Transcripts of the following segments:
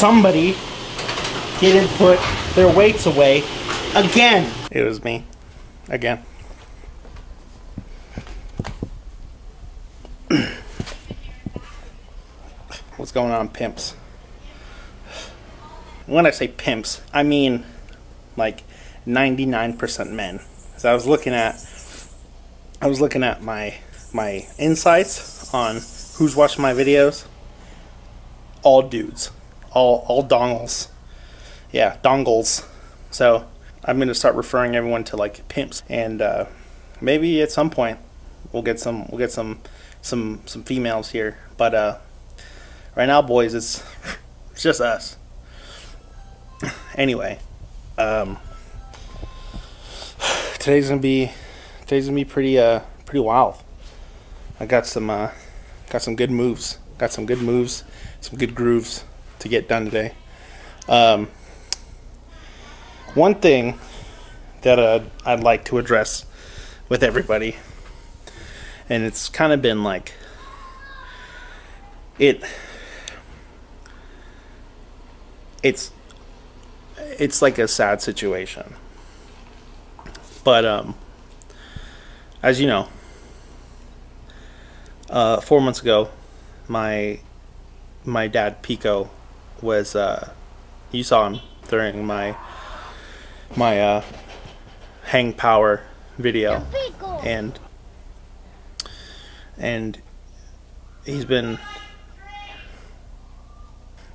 somebody didn't put their weights away again. It was me. Again. What's going on, pimps? When I say pimps, I mean like 99% men. So I was looking at I was looking at my my insights on who's watching my videos. All dudes all all dongles. Yeah, dongles. So I'm gonna start referring everyone to like pimps, and uh, maybe at some point we'll get some we'll get some some some females here. But uh, right now, boys, it's it's just us. Anyway, um, today's gonna be today's gonna be pretty uh pretty wild. I got some uh, got some good moves. Got some good moves, some good grooves to get done today. Um, one thing that uh, I'd like to address with everybody, and it's kind of been like it. It's it's like a sad situation, but um, as you know, uh, four months ago, my my dad Pico was uh, you saw him during my my uh, hang power video, and and he's been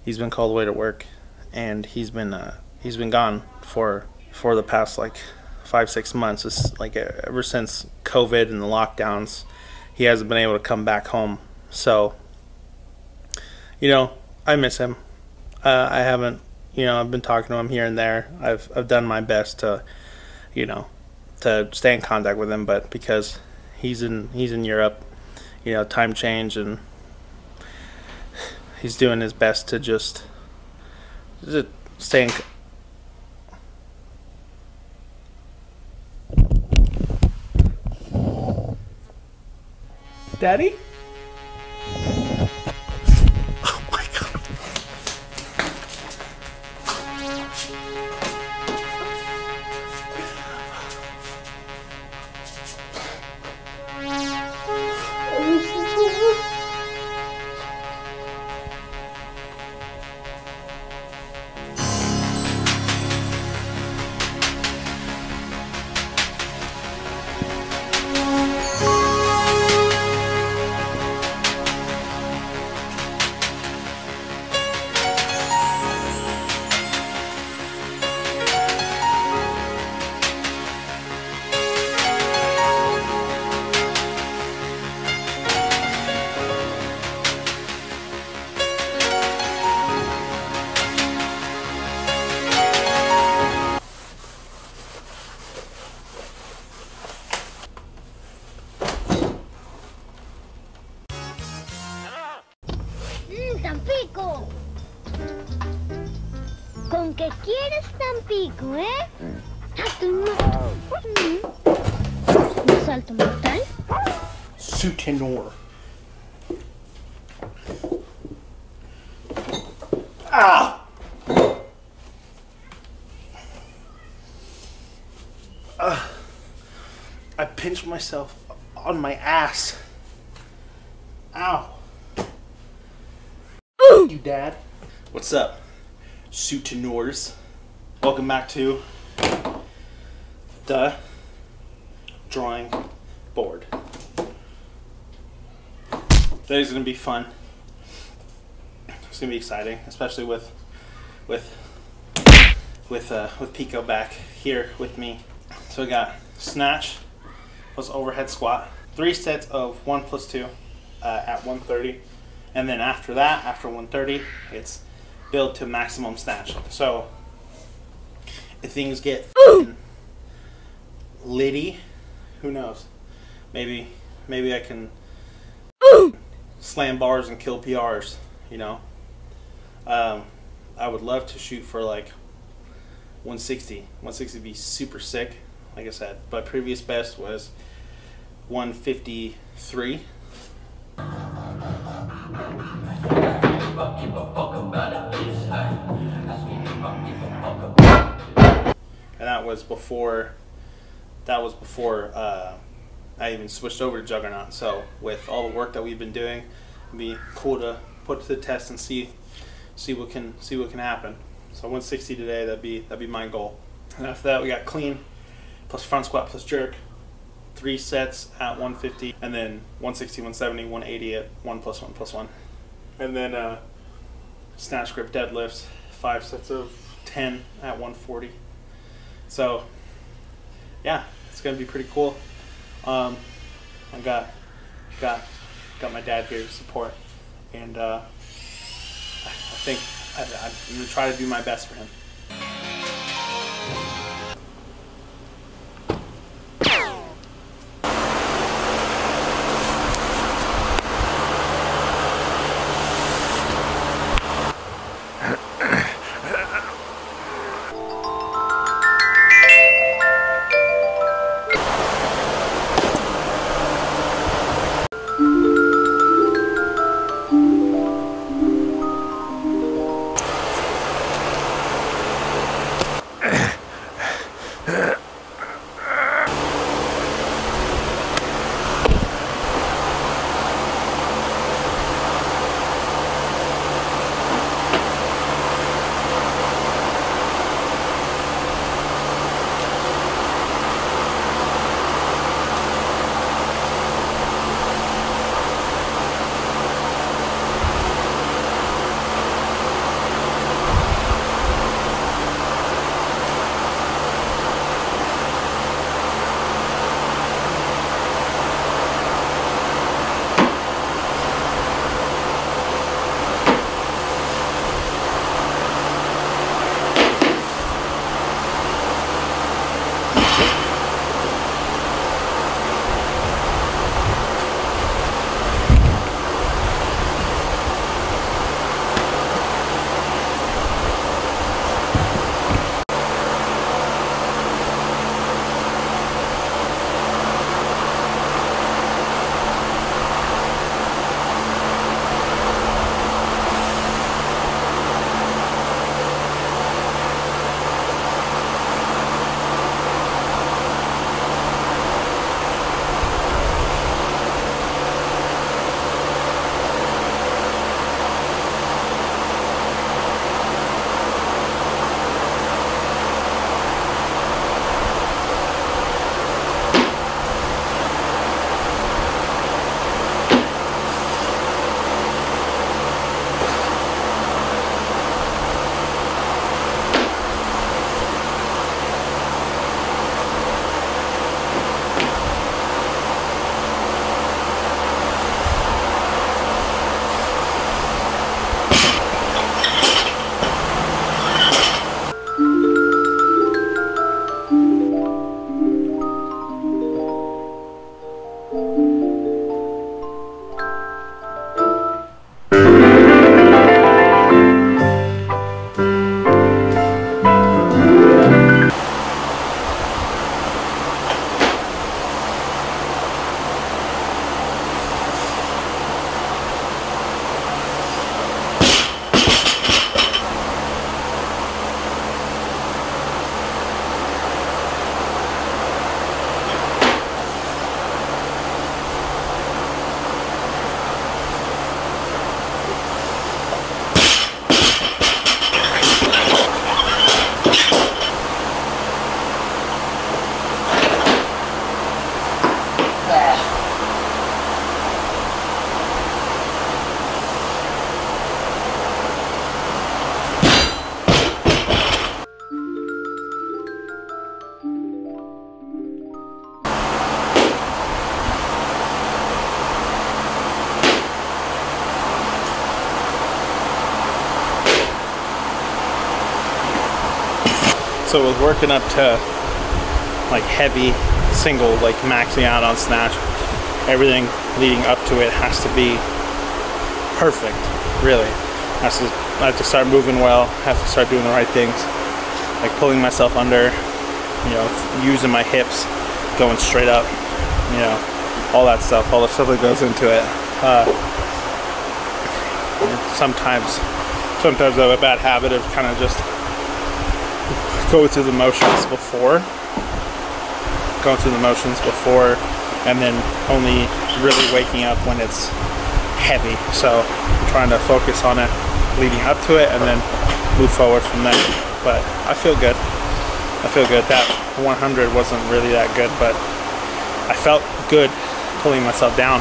he's been called away to work, and he's been uh, he's been gone for for the past like five six months. It's like ever since COVID and the lockdowns, he hasn't been able to come back home. So you know, I miss him. Uh, I haven't, you know, I've been talking to him here and there. I've I've done my best to, you know, to stay in contact with him, but because he's in he's in Europe, you know, time change and he's doing his best to just, just stay in. Daddy? Ah! Uh, I pinched myself on my ass. Ow. You dad. What's up, Sutenors? Welcome back to the drawing board. Today's gonna be fun. It's gonna be exciting, especially with with with uh, with Pico back here with me. So we got snatch plus overhead squat, three sets of one plus two uh, at 130 and then after that, after 130, it's built to maximum snatch. So if things get litty, who knows? Maybe maybe I can slam bars and kill PRs. You know, um, I would love to shoot for like 160. 160 would be super sick, like I said. But previous best was 153. And that was before. That was before uh, I even switched over to Juggernaut. So with all the work that we've been doing, it'd be cool to put to the test and see see what can see what can happen. So 160 today. That'd be that'd be my goal. And after that, we got clean plus front squat plus jerk. Three sets at 150, and then 160, 170, 180 at one plus one plus one, and then uh, snatch grip deadlifts. Five sets of 10 at 140. So yeah, it's gonna be pretty cool. Um, I got got got my dad here to support, and uh, Think I, I'm gonna try to do my best for him. So with working up to like heavy single, like maxing out on snatch, everything leading up to it has to be perfect. Really, has to I have to start moving well. Have to start doing the right things, like pulling myself under, you know, using my hips, going straight up, you know, all that stuff, all the stuff that goes into it. Uh, sometimes, sometimes I have a bad habit of kind of just go through the motions before, going through the motions before, and then only really waking up when it's heavy. So I'm trying to focus on it leading up to it and then move forward from there. But I feel good. I feel good. That 100 wasn't really that good, but I felt good pulling myself down.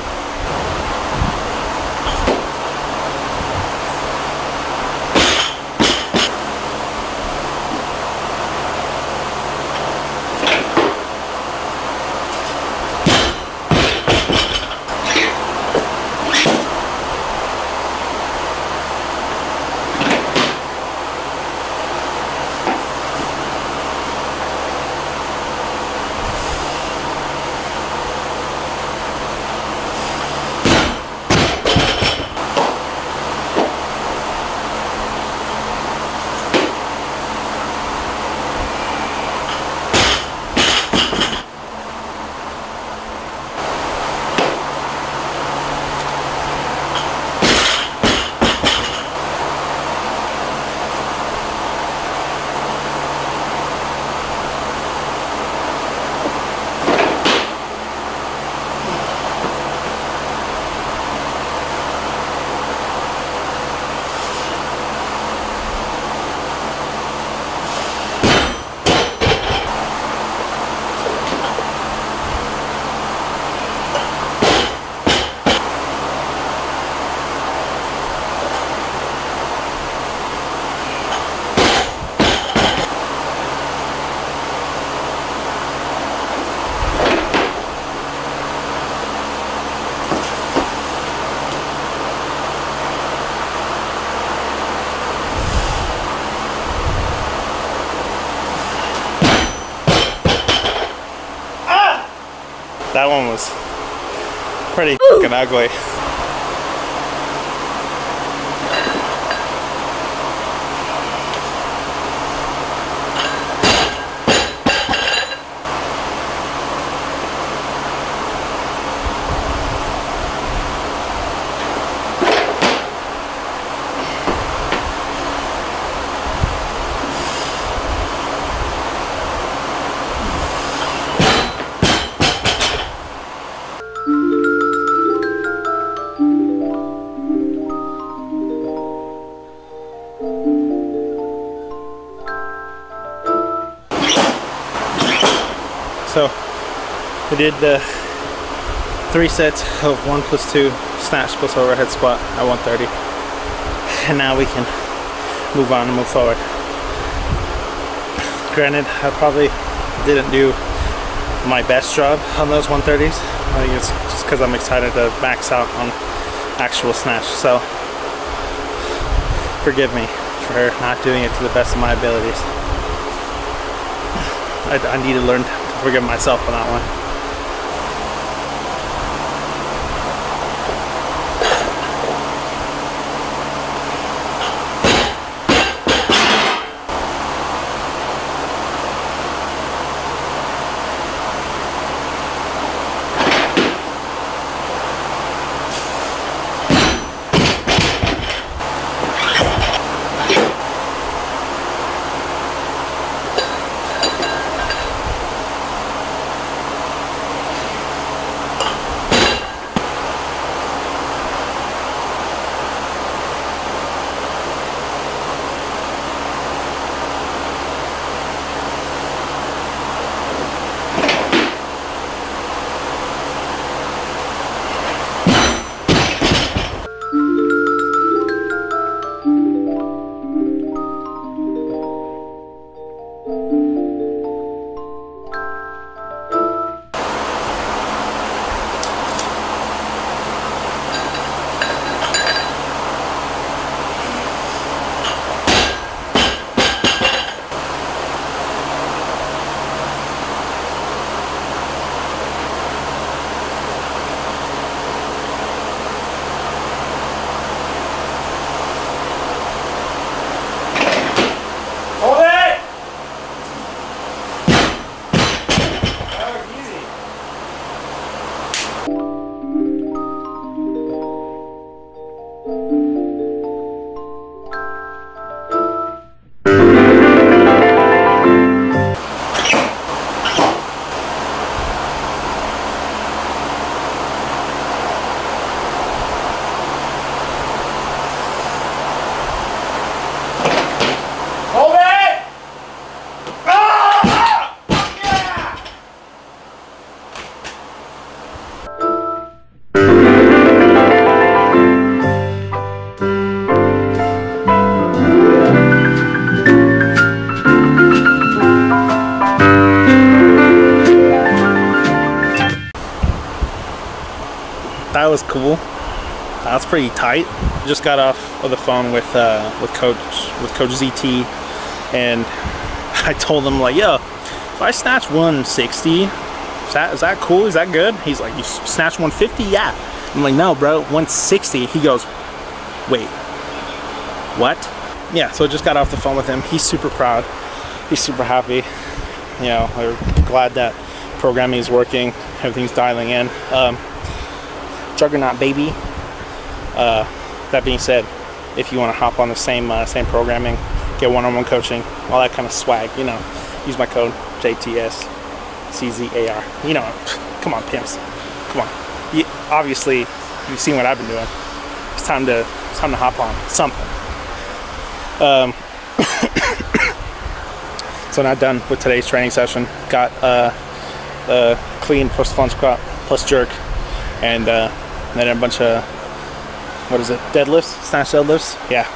Fucking ugly. We did the three sets of one plus two snatch plus overhead squat at 130. And now we can move on and move forward. Granted, I probably didn't do my best job on those 130s. I think it's just because I'm excited to max out on actual snatch. So forgive me for not doing it to the best of my abilities. I, I need to learn to forgive myself on that one. you That's pretty tight. Just got off of the phone with uh, with coach with Coach ZT, and I told him like, yo, if I snatch 160, is that is that cool? Is that good? He's like, you snatch 150? Yeah. I'm like, no, bro, 160. He goes, wait, what? Yeah. So I just got off the phone with him. He's super proud. He's super happy. You know, we're glad that programming is working. Everything's dialing in. Um, Juggernaut baby. Uh, that being said, if you want to hop on the same uh, same programming, get one-on-one coaching, all that kind of swag, you know, use my code JTS CZAR. You know, come on, pimps, come on. You, obviously, you've seen what I've been doing. It's time to it's time to hop on something. Um, so not done with today's training session. Got uh, uh, clean plus front squat plus jerk, and uh, then a bunch of what is it? Deadlifts, snatch deadlifts. Yeah.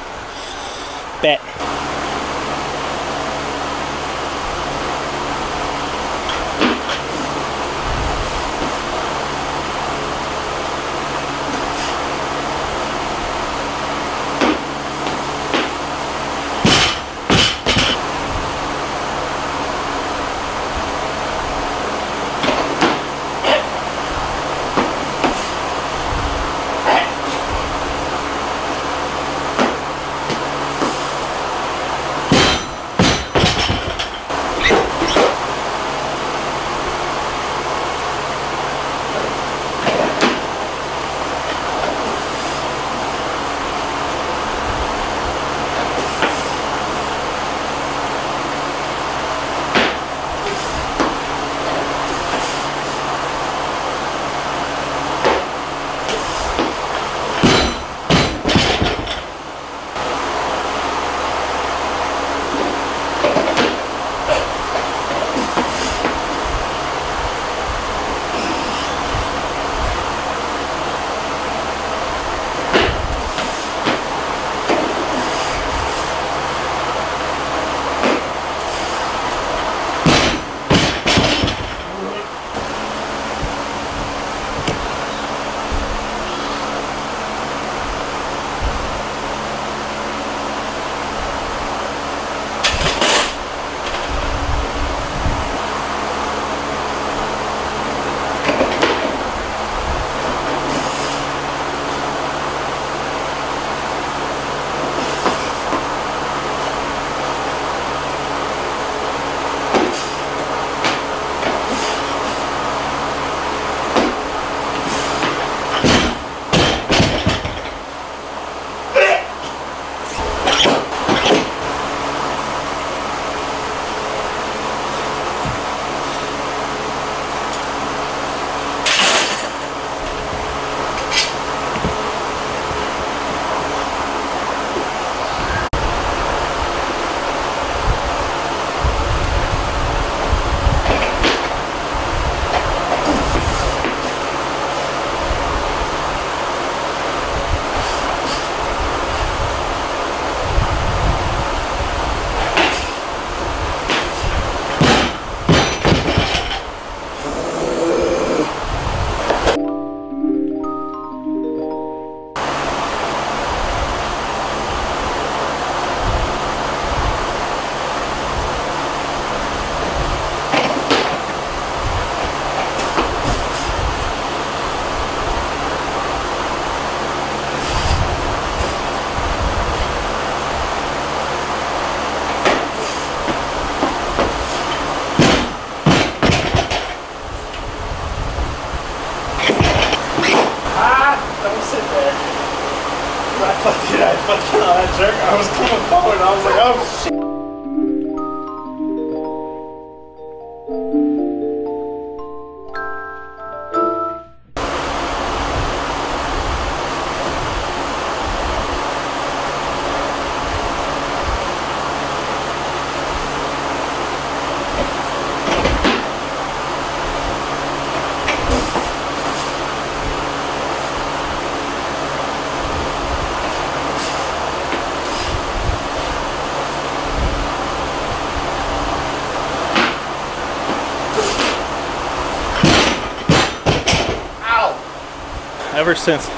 Ever since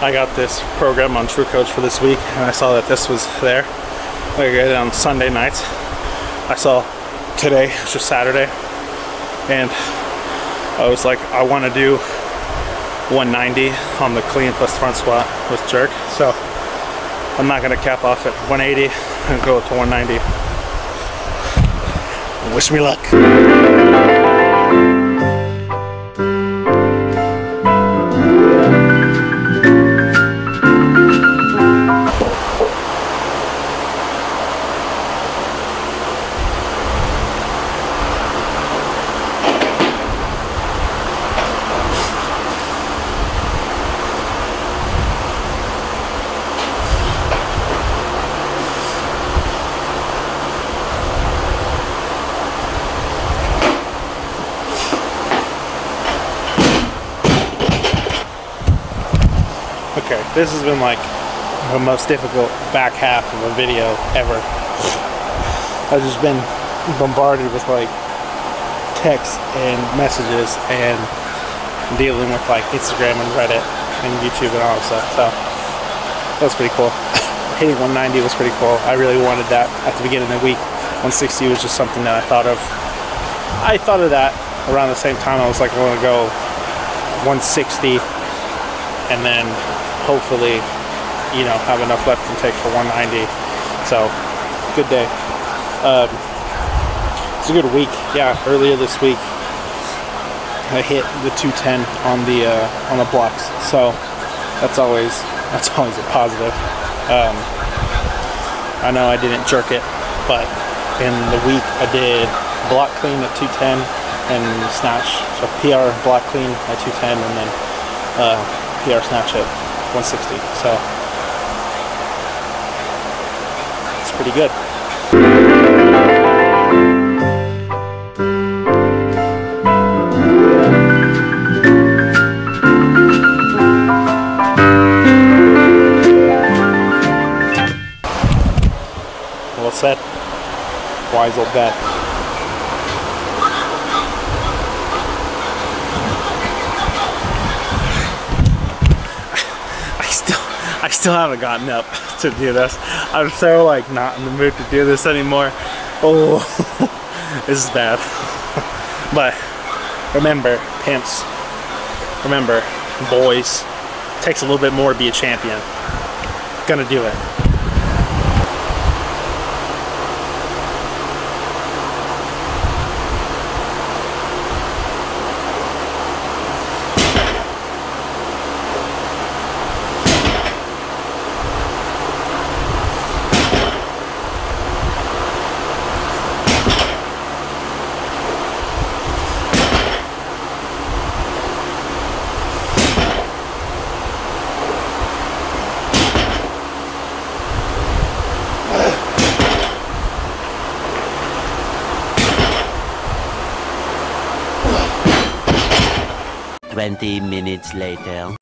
I got this program on TrueCoach for this week, and I saw that this was there. It on Sunday nights. I saw today, it's just Saturday, and I was like, I want to do 190 on the clean plus front squat with jerk. So I'm not gonna cap off at 180 and go to 190. Wish me luck. This has been like the most difficult back half of a video ever. I've just been bombarded with like texts and messages and dealing with like Instagram and Reddit and YouTube and all that stuff. So that was pretty cool. Hitting 190 was pretty cool. I really wanted that at the beginning of the week. 160 was just something that I thought of. I thought of that around the same time. I was like, I want to go 160 and then hopefully, you know, have enough left to take for 190. So, good day. Um, it's a good week. Yeah, earlier this week, I hit the 210 on the uh, on the blocks. So that's always that's always a positive. Um, I know I didn't jerk it, but in the week I did block clean at 210 and snatch. So PR block clean at 210 and then uh, PR snatch at 160. So it's pretty good. Well said. Wise old dad. I still I still haven't gotten up to do this. I'm so like not in the mood to do this anymore. Oh this is bad. but remember, pimps, remember, boys, takes a little bit more to be a champion. Gonna do it. Twenty minutes later.